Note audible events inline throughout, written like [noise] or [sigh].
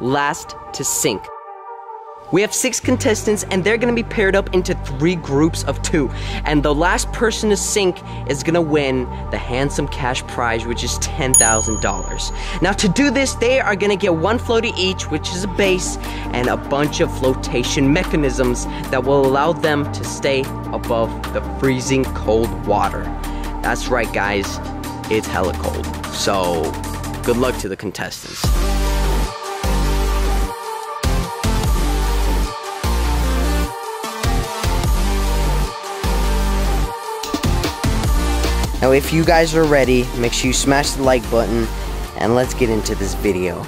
last to sink. We have six contestants, and they're gonna be paired up into three groups of two. And the last person to sink is gonna win the handsome cash prize, which is $10,000. Now, to do this, they are gonna get one floaty each, which is a base, and a bunch of flotation mechanisms that will allow them to stay above the freezing cold water. That's right, guys, it's hella cold. So, good luck to the contestants. Now if you guys are ready, make sure you smash the like button and let's get into this video.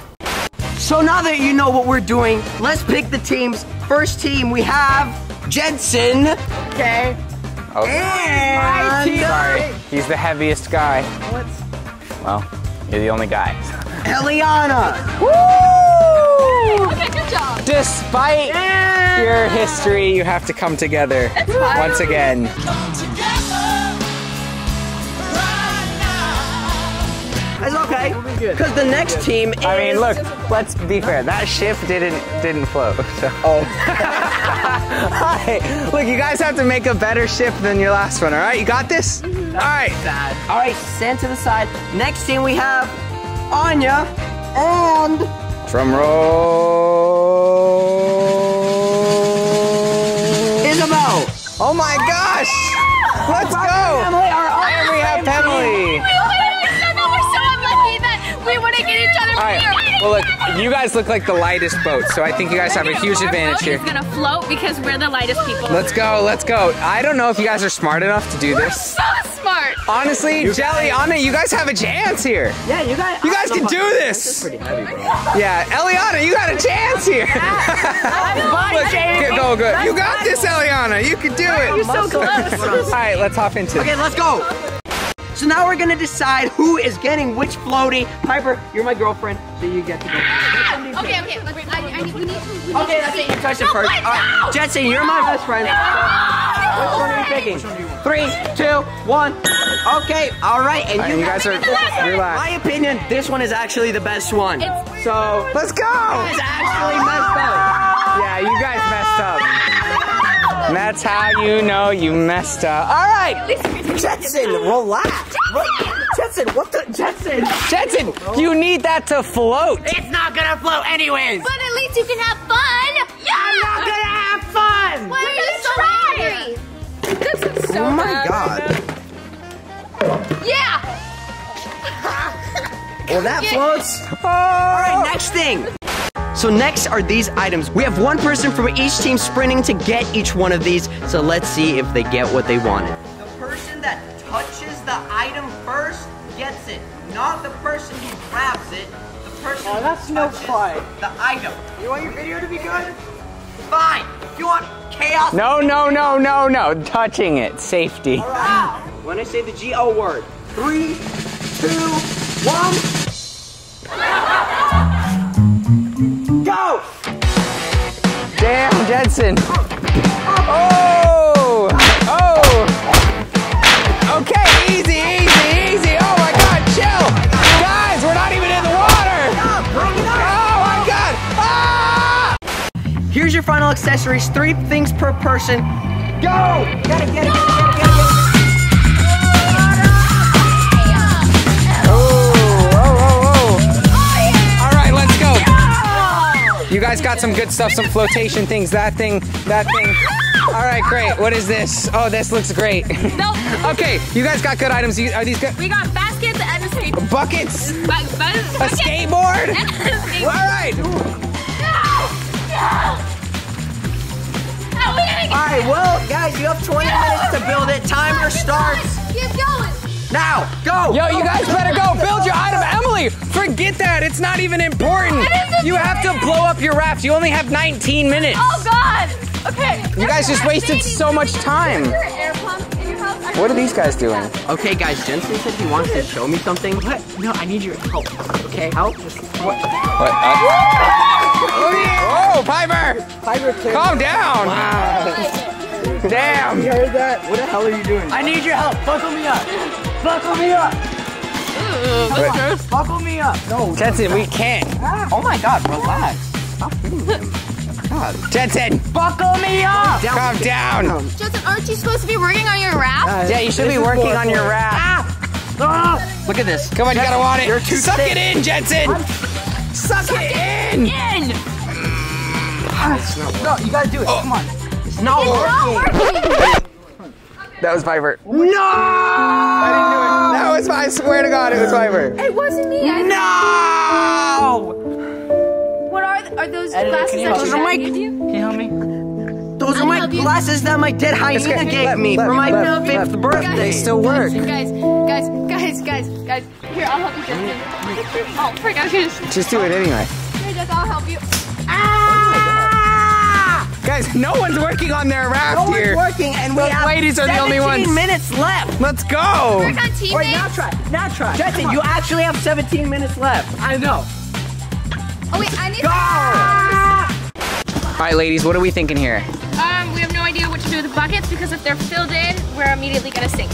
So now that you know what we're doing, let's pick the teams. First team, we have Jentzen. Okay. Oh, And sorry. He's the heaviest guy. Well, you're the only guy. Elliana. Okay, good job. Despite your history, you have to come together once again. It's okay. Because the next team is. I mean, look. Let's be fair. That ship didn't didn't float. So. Oh. [laughs] Hi. Look, you guys have to make a better ship than your last one. All right, you got this. All right. All right, stand to the side. Next team we have Anya and Drum roll. Isabel. Oh my gosh! Let's go! Emily are on And we have Emily. We each other All right. here. Well, look, you guys look like the lightest boat, so I think you guys have a huge Our advantage boat here. is gonna float because we're the lightest people. Let's go, let's go. I don't know if you guys are smart enough to do this. So smart. Honestly, Jelly, Anna, you guys have a chance here. Yeah, you guys. You guys can do this. Yeah, Elliana, you got a chance here. Look, get- go, go. You got this, Elliana. You can do it. You're so close. All right, let's hop into it. Okay, let's go. So now we're gonna decide who is getting which floaty. Piper, you're my girlfriend, so you get to go. Okay, okay. Let's, I, I, we need to. We need Okay, to that's see. it. You touch it No, first. wait, All right, no! Jetson, you're my best friend. Which one are you picking? Three, two, one. Okay, all right, and All right, you, you guys are My opinion, this one is actually the best one. It's- so Let's go. it's actually messed up. Yeah, you guys messed up. [laughs] And that's how you know you messed up. All right, Jetson, relax. Re- Jetson, what the Jetson? Jentzen, you need that to float. It's not gonna float anyways. But at least you can have fun. Yeah. I'm not gonna have fun. We're gonna try. This is so Oh my bad. god. Yeah. Well, that floats. Oh. All right, oh. next thing. So next are these items. We have one person from each team sprinting to get each one of these. So let's see if they get what they wanted. The person that touches the item first gets it, not the person who grabs it. The person oh, that's who touches the item. You want your video to be good? Fine. You want chaos? No, no, no, no, no. Touching it. Safety. When I say the G O word, three, two, one. [laughs] Damn, Jentzen. Oh! Oh! Okay, easy, easy, easy. Oh my god, chill! Guys, we're not even in the water! Oh my god! Ah! Here's your final accessories. Three things per person. Go! It, get it, get it, get it, You guys got some good stuff, some flotation things. That thing, that thing. All right, great. What is this? Oh, this looks great. No. [laughs] okay, you guys got good items. You- Are these good? We got baskets and a skate. Buckets? Bu- bu- A bucket skateboard? and a skateboard. All right. How are we gonna it. All right, well, guys, you have 20 minutes to build it. Timer starts Keep going. Now. Go! Yo, you guys better go build your item. Emily, forget that. It's not even important. It is You have to blow up your raft. You only have 19 minutes. Oh God. Okay. You guys just wasted so much time. Your air pump in your house. What are these guys doing? Okay, guys, Jentzen said he wants to show me something. What? No, I need your help. Okay, help? Just what? What? Uh, oh, Piper! Piper, Calm down! Damn! You heard that? What the hell are you doing? I need your help. Buckle me up. Buckle me up. Buckle me up. No. Jentzen, we can't. Ah. Oh my God, relax. Stop hitting him. God. Jentzen, Buckle me up. calm down. Justin, aren't you supposed to be working on your raft? Uh, yeah, you should be working on your raft. Ah. Ah. Look at this. Come on, you gotta want it. You're it. too Suck thick. it in, Jentzen. Suck it in. In! No, you gotta do it. Oh. Come on. It's not It's not working. Working! That was Viper. No! I didn't do it. That was I swear to God, it was Viper. It wasn't me. I, No! what are, th- are those Editor, glasses can you that help your me? dad Mike. gave you? Can you help me? Those are I my love you. glasses that my dead hyena okay. gave Left, me left, for my left, fifth left. birthday. They still work. Guys, guys, guys, guys, guys. Here, I'll help you, Justin. Oh, frick, I was gonna just. Just do it anyway. Here, Justin, I'll help you. Ah! Guys, no one's working on their raft No here. one's working, and we The have ladies are the only 17 ones. minutes left. Let's go. Work on Wait, teammates. now try. Now try. Justin, you actually have 17 minutes left. I know. Oh, wait, I need All right, ladies, what are we thinking here? Um, we have no idea what to do with the buckets because if they're filled in, we're immediately gonna sink.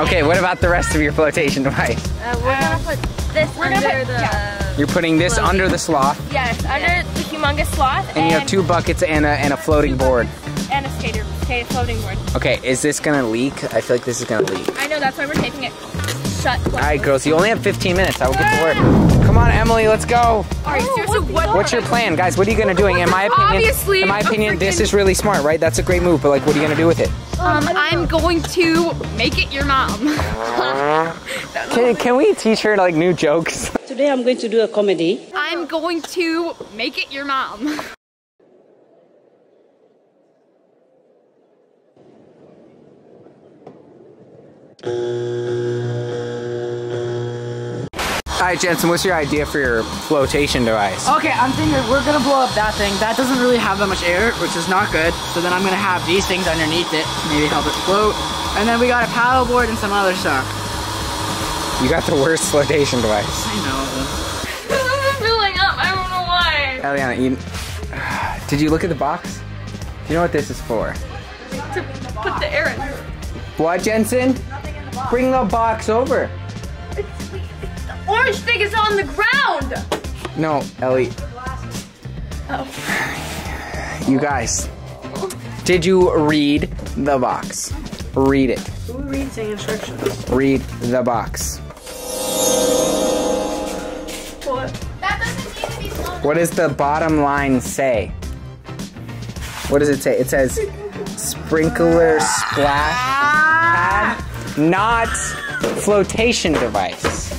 Okay, what about the rest of your flotation device? Uh, we're gonna put this under the. You're putting this under the sloth, Yes, under the humongous sloth. and you have two buckets and a and a floating board. And a skater, skater floating board. Okay, is this gonna leak? I feel like this is gonna leak. I know that's why we're taping it shut. All right, girls, you only have 15 minutes. I will get to work. Come on, Emily, let's go. Are you serious? What? What's your plan, guys? What are you gonna do? In my opinion, Obviously, in my opinion, this is really smart, right? That's a great move. But like, what are you gonna do with it? Um, I'm going to make it your mom. [laughs] Can, can we teach her like new jokes? Today I'm going to do a comedy. I'm [laughs] going to make it your mom. All right, Jentzen, what's your idea for your flotation device? Okay, I'm thinking we're gonna blow up that thing. That doesn't really have that much air, which is not good. So then I'm gonna have these things underneath it, maybe help it float. And then we got a paddleboard and some other stuff. You got the worst flotation device. I know. You, did you look at the box? Do you know what this is for? To put the air in. What, Jentzen? Bring the box over. The orange thing is on the ground. No, Ellie. Oh. You guys, did you read the box? Read it. Who reads the instructions? Read the box. What does the bottom line say? What does it say? It says sprinkler splash pad, not flotation device.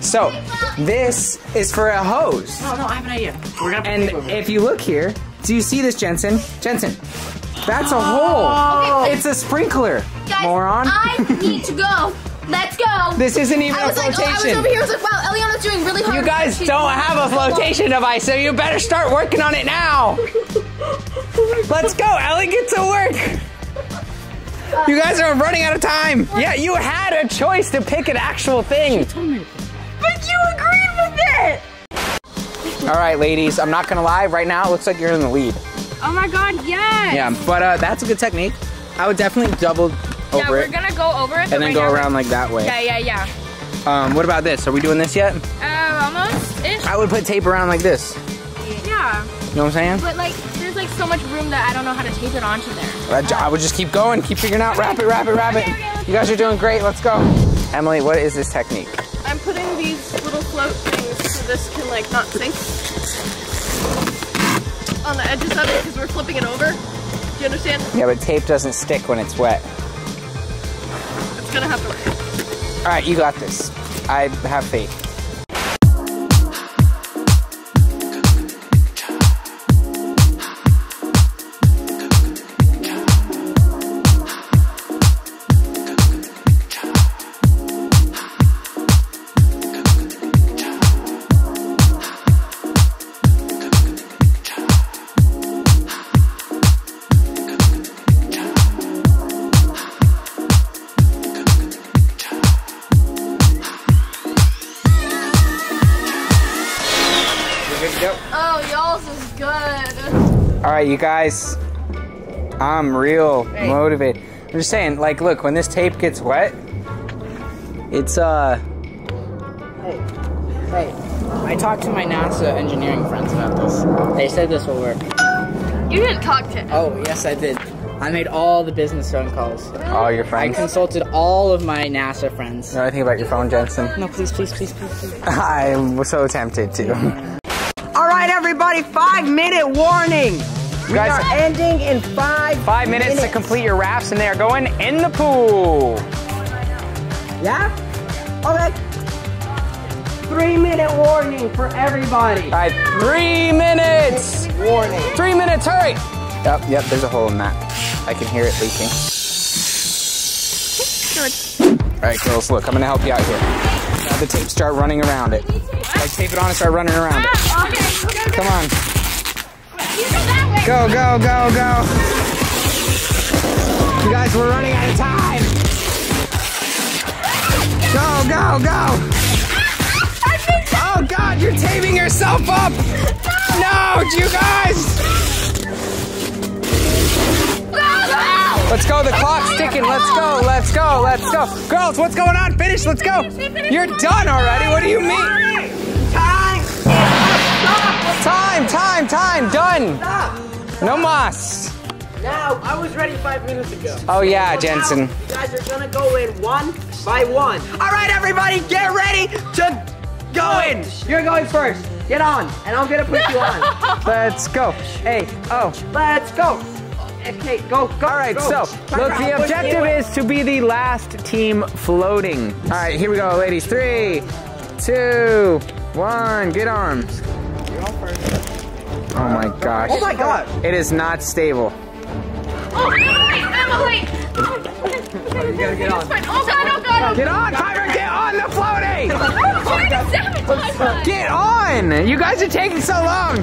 So, this is for a hose. Oh no, I have an idea. We're gonna And tape over it. if you look here, do you see this, Jentzen? Jentzen, that's a hole. Oh. It's a sprinkler, Guys, moron. I need to go. [laughs] Let's go. This isn't even I a was like, oh, I was over here. I was like, wow, Elliana's doing really hard. You guys don't have a [laughs] flotation device, so you better start working on it now. [laughs] Let's go, Ellie, get to work. You guys are running out of time. Yeah, you had a choice to pick an actual thing. But you agreed with it. All right, ladies, I'm not gonna lie. Right now, it looks like you're in the lead. Oh my God, yes. Yeah, but uh, that's a good technique. I would definitely double Yeah, over we're it gonna go over it. and then right go now- around like that way. Yeah, yeah, yeah. Um, what about this? Are we doing this yet? Uh, almost ish. I would put tape around like this. Yeah, You know what I'm saying? but like, there's like so much room that I don't know how to tape it onto there. I would just keep going, keep figuring out. Wrap it, wrap it, wrap it. Okay, okay, You guys are doing great. Let's go. Emily, what is this technique? I'm putting these little float things so this can like not sink on the edges of it because we're flipping it over. Do you understand? Yeah, but tape doesn't stick when it's wet. It's gonna have to work. All right, you got this. I have faith. You guys. I'm real motivated. I'm just saying, like, look, when this tape gets wet, it's uh, Hey, hey! I talked to my NASA engineering friends about this. They said this will work. You didn't talk to him. Oh, yes, I did. I made all the business phone calls. All your friends? I consulted all of my NASA friends. know anything about your phone, Jentzen? No, please, please, please, please, please. [laughs] I'm so tempted to. All right, everybody, five minute warning. We Guys- are ending in five. Five minutes, to complete your rafts, and they are going in the pool. Yeah. Okay. Three minute warning for everybody. All right, three minutes. Warning. Three minutes, hurry. Yep, yep, there's a hole in that. I can hear it leaking. All right, girls, look, I'm gonna help you out here. Grab the tape, start running around it. Like, tape it on and start running around it. Okay. Come on. Go. Go, go, go. You guys, we're running out of time. Go, go, go. Oh, God, you're taping yourself up. No, you guys. Let's go, the clock's ticking. Let's go, let's go, let's go. Girls, what's going on? Finish, let's go. You're done already. What do you mean? Time. Time, time, time, done. No mas. Now, I was ready five minutes ago. Oh, yeah, Jentzen. You guys are gonna go in one by one. All right, everybody, get ready to go in. You're going first. Get on, and I'm gonna put you on. [laughs] Let's go. Hey, oh. Let's go. Okay, go, go. All right, go. so look, the objective is to be the last team floating. All right, here we go, ladies. Three, two, one. Get on. Oh my gosh. Oh my god. It is not stable. Oh, Emma, wait. You gotta get on. Oh god, oh god, oh. Get on, Tyler. Get on the floating. I'm trying to sabotage Get on. You guys are taking so long.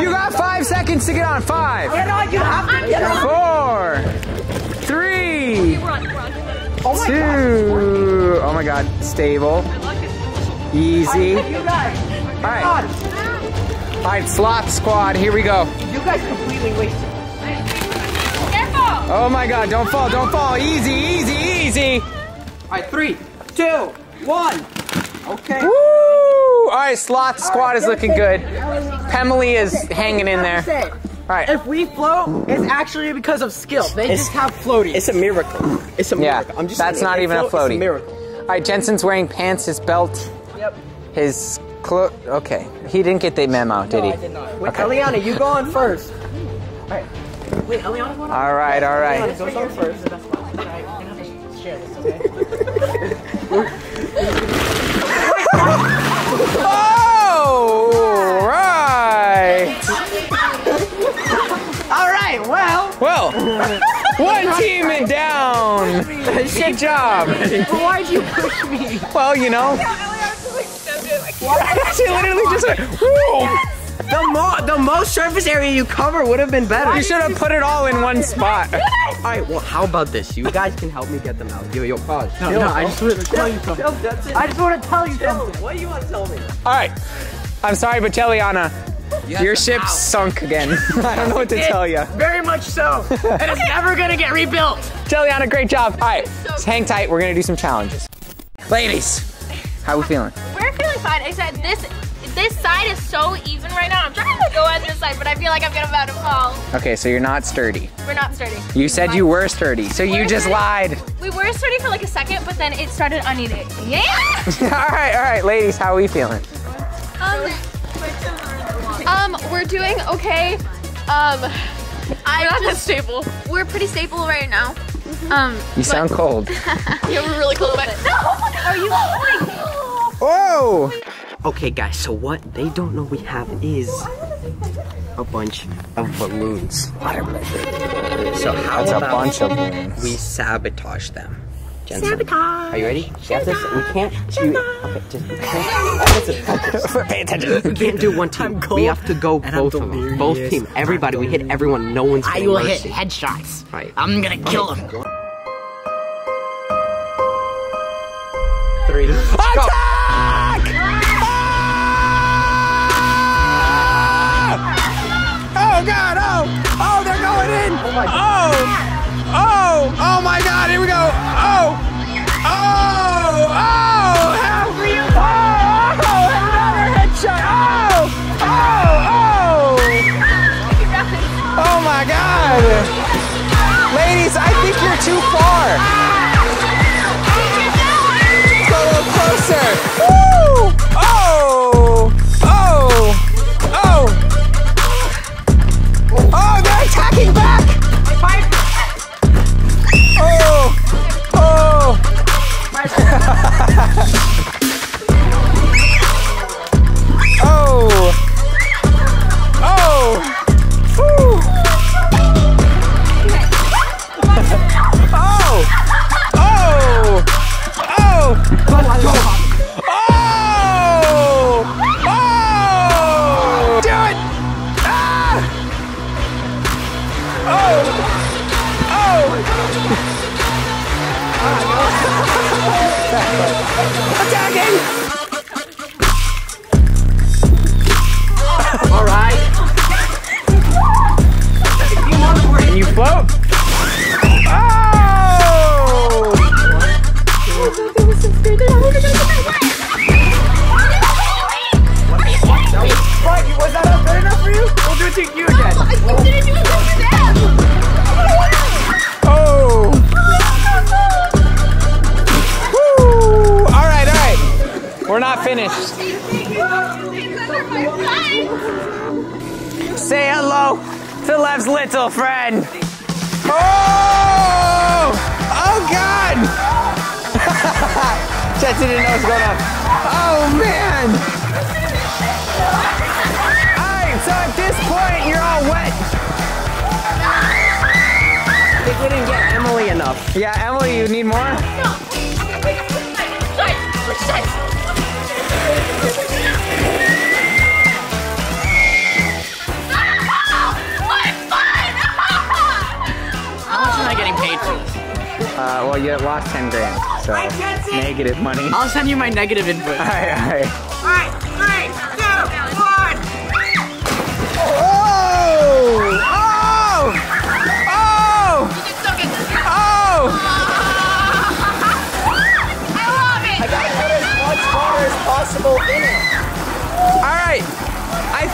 You got five seconds to get on. Five, Get on, you have to get on. four, three. Oh my god. two. Oh my God. Stable. Easy. Guys, All right. on. All right, slop squad, here we go. You guys completely wasted. Careful. Oh my god, don't fall, don't fall. Easy, easy, easy. All right, three, two, one. Okay. Woo! All right, slot squad is looking good. Pemily is hanging in there. All right. If we float, it's actually because of skill. They just have floating. It's a miracle. It's a Yeah, miracle. I'm just that's saying, not they even a float, floaty. It's a miracle. All right, Jentzen's wearing pants, his belt, Yep. his clo- Okay, he didn't get the memo, did No, he? I did not. Wait, Elliana, you go on first. All right. Wait, Elliana, go on. All right, all right. Elliana goes on first. Oh, [laughs] right. All right. Well, Well, one team and down. [laughs] Good job. why'd you push me? Well, you know. [laughs] she literally just went, whoa. The mo the most surface area you cover would have been better. You should have put it all in one spot. All right. Well, how about this? You guys can help me get them out. Yo, yo, pause. No, no, I just want to tell you something. I just want to tell you something. What do you want to tell me? All right. I'm sorry, but Jelliana, your ship's sunk again. [laughs] I don't know what to tell you. Very much so. and it's [laughs] never gonna get rebuilt. Jelliana, great job. All right, just hang tight. We're gonna do some challenges. Ladies, how we feeling? We're feeling fine, except this this side is so even right now. I'm trying to go on this side, but I feel like I'm gonna about to fall. Okay, so you're not sturdy. We're not sturdy. You said you were sturdy, so you We're just sturdy. lied. We were sturdy for like a second, but then it started uneven. [laughs] Yeah. all right, all right, ladies, how are we feeling? Um, um, we're doing okay. Um, I'm not that stable. We're pretty stable right now. Um, You sound cold. [laughs] yeah, we're really cold. about it. No, are you? Whoa! Okay, guys. So what they don't know we have is a bunch of balloons. So how That's a about bunch of balloons. we sabotage them? Jentzen, sabotage. Are you ready? You have this. We can't. You, okay, just, we can't. Pay attention. we can't do one team. We have to go both of them. Both team. Everybody. We hit everyone. No one's I getting will hit headshots. Right. I'm gonna kill him. Three. Attack! God, oh! Oh, they're going in! Oh, oh! Oh! Oh my god, here we go! Oh! Oh! Oh! Oh! that enough for you? We'll do it to you again. No, I'm gonna do it to them. Oh. Woo. All right, all right. We're not finished. Say hello to Lev's little friend. Oh! Oh, God! [laughs] Jesse didn't know what's going on. Oh, man! Alright, so at this point you're all wet. I think we didn't get Emily enough. Yeah, Emily, you need more? How much am I getting paid for? Uh, well, you lost 10 grand, so negative money. I'll send you my negative input. [laughs] Alright, alright. Alright, three,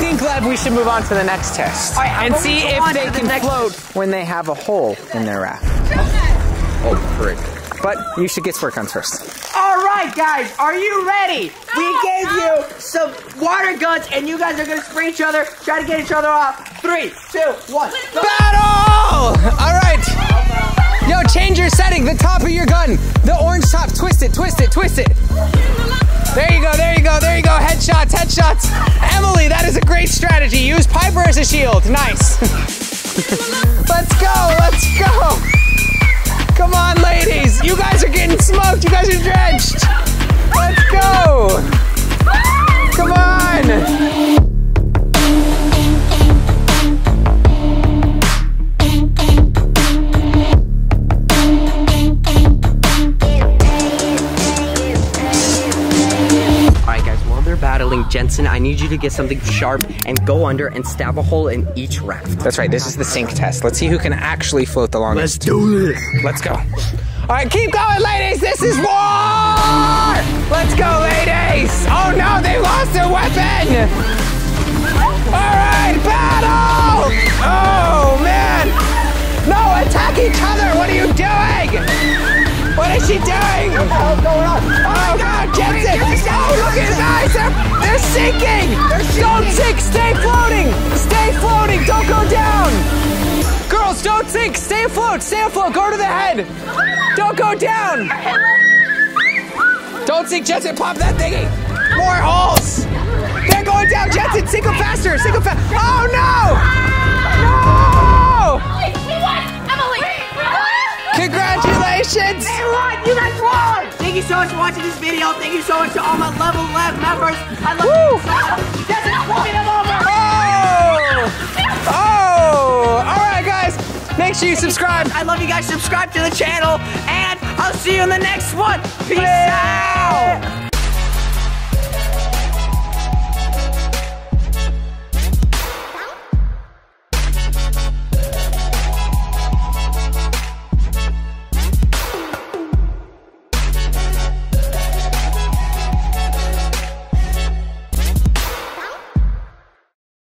think, Lev, we should move on to the next test. and see if they can float when they have a hole in their raft. Oh, frick. But you should get squirt guns first. All right, guys, are you ready? We gave you some water guns, and you guys are gonna spray each other, try to get each other off. Three, two, one. go. Battle! Alright. Yo, change your setting. The top of your gun. The orange top. Twist it, twist it, twist it. There you go, there you go, there you go. Headshots, headshots. Emily, that is a great strategy. Use Piper as a shield. Nice. [laughs] let's go, let's go. Come on, ladies. You guys are getting smoked. You guys are drenched. Battling Jentzen, I need you to get something sharp and go under and stab a hole in each raft. That's right. This is the sink test. Let's see who can actually float the longest. Let's do this. Let's go. All right, keep going, ladies. This is war. Let's go, ladies. Oh no, they lost their weapon. All right, sinking. Don't sink. Stay floating. Stay floating. Don't go down. Girls, don't sink. Stay afloat. Stay afloat. Go to the head. Don't go down. Don't sink, Jentzen. Pop that thingy. More holes. They're going down. Jentzen, sink them faster. Sink them fast. Oh no! No! Congratulations! You guys won! Thank you so much for watching this video. Thank you so much to all my level 11 members. I love Woo! you so much. Jentzen, flip them over! Oh! Oh! All right, guys. Make sure you subscribe. I love you guys. Subscribe to the channel, and I'll see you in the next one. Peace out!